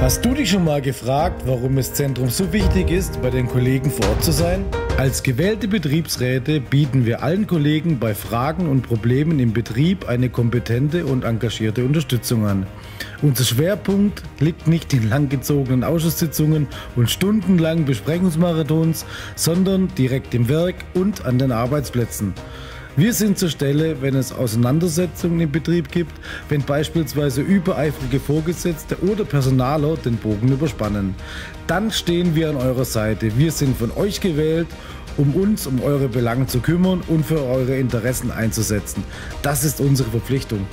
Hast du dich schon mal gefragt, warum es Zentrum so wichtig ist, bei den Kollegen vor Ort zu sein? Als gewählte Betriebsräte bieten wir allen Kollegen bei Fragen und Problemen im Betrieb eine kompetente und engagierte Unterstützung an. Unser Schwerpunkt liegt nicht in langgezogenen Ausschusssitzungen und stundenlangen Besprechungsmarathons, sondern direkt im Werk und an den Arbeitsplätzen. Wir sind zur Stelle, wenn es Auseinandersetzungen im Betrieb gibt, wenn beispielsweise übereifrige Vorgesetzte oder Personaler den Bogen überspannen. Dann stehen wir an eurer Seite. Wir sind von euch gewählt, um uns um eure Belange zu kümmern und für eure Interessen einzusetzen. Das ist unsere Verpflichtung.